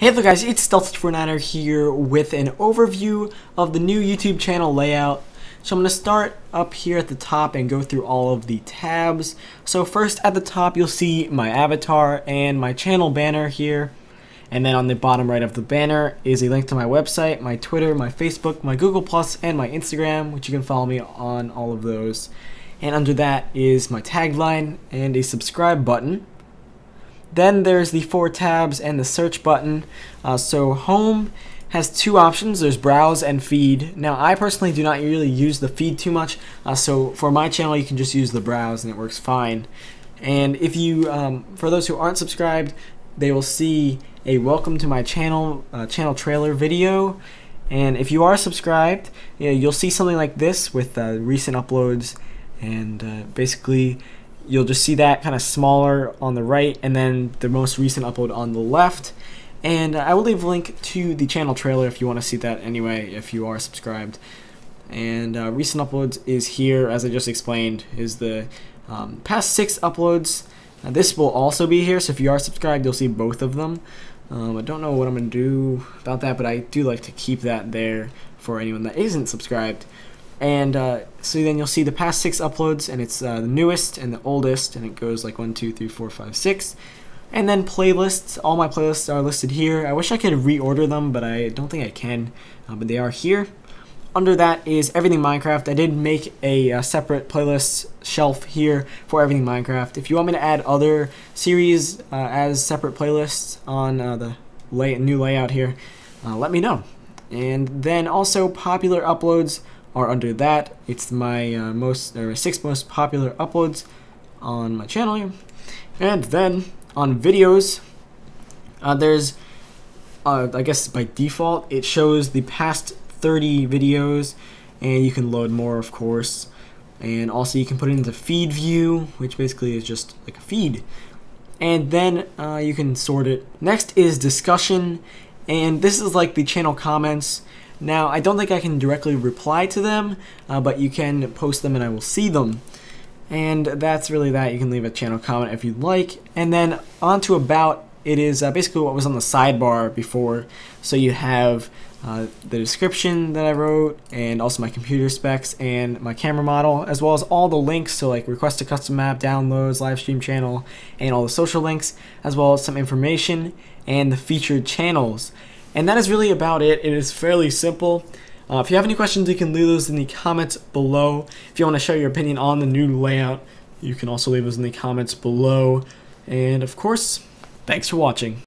Hey there guys, it's Delta249er here with an overview of the new YouTube channel layout. So I'm going to start up here at the top and go through all of the tabs. So first at the top you'll see my avatar and my channel banner here. And then on the bottom right of the banner is a link to my website, my Twitter, my Facebook, my Google Plus, and my Instagram, which you can follow me on all of those. And under that is my tagline and a subscribe button. Then there's the four tabs and the search button. Uh, so home has two options. There's browse and feed. Now I personally do not really use the feed too much. Uh, so for my channel you can just use the browse and it works fine. And if you, um, for those who aren't subscribed, they will see a welcome to my channel uh, channel trailer video. And if you are subscribed, you you'll see something like this with uh, recent uploads and uh, basically you'll just see that kind of smaller on the right and then the most recent upload on the left. And I will leave a link to the channel trailer if you want to see that anyway, if you are subscribed. And uh, recent uploads is here, as I just explained, is the um, past six uploads. Now, this will also be here, so if you are subscribed, you'll see both of them. Um, I don't know what I'm going to do about that, but I do like to keep that there for anyone that isn't subscribed. And uh, so then you'll see the past six uploads, and it's uh, the newest and the oldest, and it goes like one, two, three, four, five, six. And then playlists, all my playlists are listed here. I wish I could reorder them, but I don't think I can, uh, but they are here. Under that is Everything Minecraft. I did make a, uh, separate playlist shelf here for Everything Minecraft. If you want me to add other series uh, as separate playlists on uh, the lay new layout here, let me know. And then also popular uploads are under that. It's my uh, most or six most popular uploads on my channel here. And then on videos, uh, there's uh, I guess by default it shows the past 30 videos, and you can load more, of course. And also you can put it into feed view, which basically is just like a feed. And then uh, you can sort it. Next is discussion, and this is like the channel comments. Now, I don't think I can directly reply to them, uh, but you can post them and I will see them. And that's really that. You can leave a channel comment if you'd like. And then on to about, it is uh, basically what was on the sidebar before. So you have uh, the description that I wrote, and also my computer specs and my camera model, as well as all the links, to like request a custom map, downloads, live stream channel, and all the social links, as well as some information and the featured channels. And that is really about it. It is fairly simple. Uh, if you have any questions, you can leave those in the comments below. If you want to share your opinion on the new layout, you can also leave those in the comments below. And of course, thanks for watching.